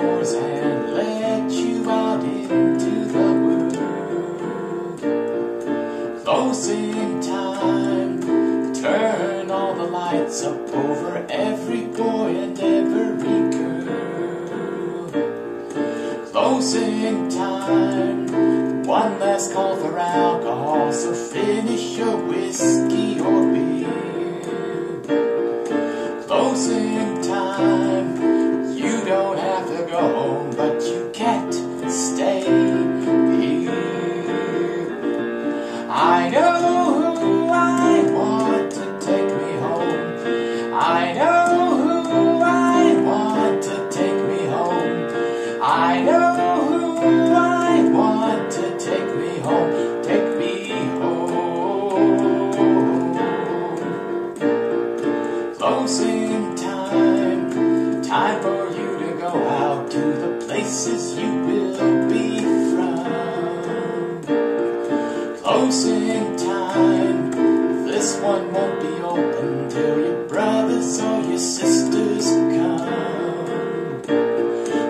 yours and let you out into the world. Closing time, turn all the lights up over every boy and every girl. Closing time, one last call for alcohol, so finish your whiskey or Closing time. Time for you to go out to the places you will be from. Closing time. This one won't be open till your brothers or your sisters come.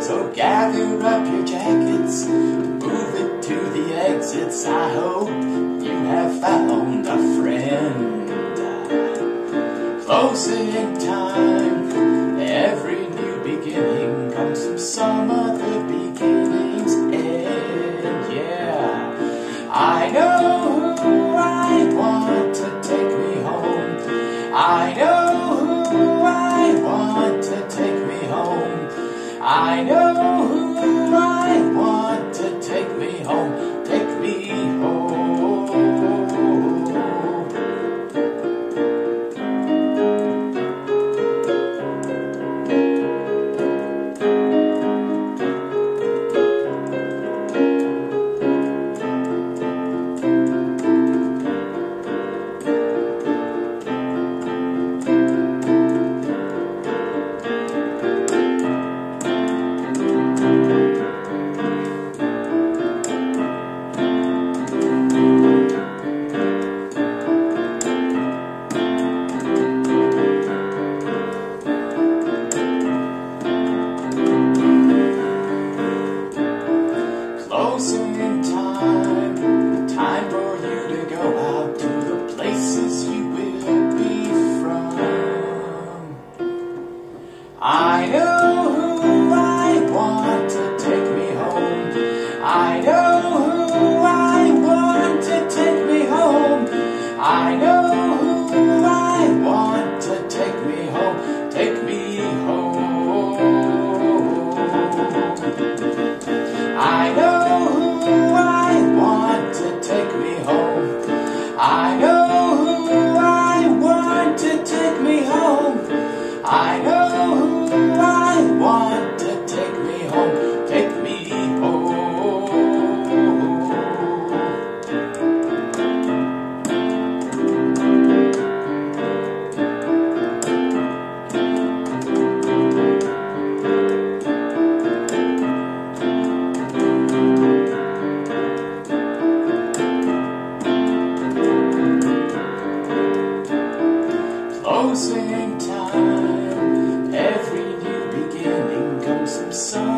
So gather up your jackets, move it to the exits. I hope you have found a friend. Closing time. Every new beginning comes from some other beginning's end. Yeah, I know who I want to take me home. I know who I want to take me home. I know time. Every new beginning comes from some.